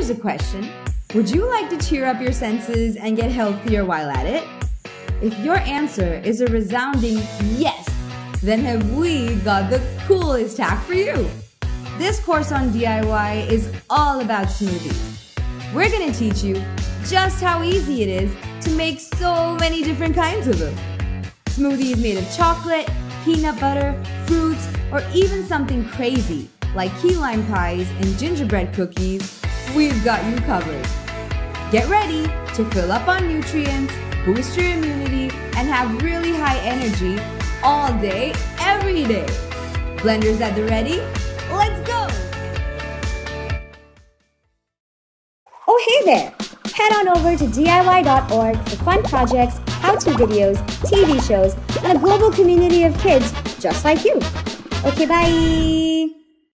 here's a question Would you like to cheer up your senses and get healthier while at it? If your answer is a resounding yes, then have we got the coolest hack for you? This course on DIY is all about smoothies. We're to teach you just how easy it is to make so many different kinds of them. Smoothies made of chocolate, peanut butter, fruits, or even something crazy like key lime pies and gingerbread cookies, we've got you covered. Get ready to fill up on nutrients, boost your immunity, and have really high energy all day, every day. Blenders at the ready? Let's go! Oh, hey there! Head on over to DIY.org for fun projects, how to videos, TV shows, and a global community of kids just like you. Okay, bye!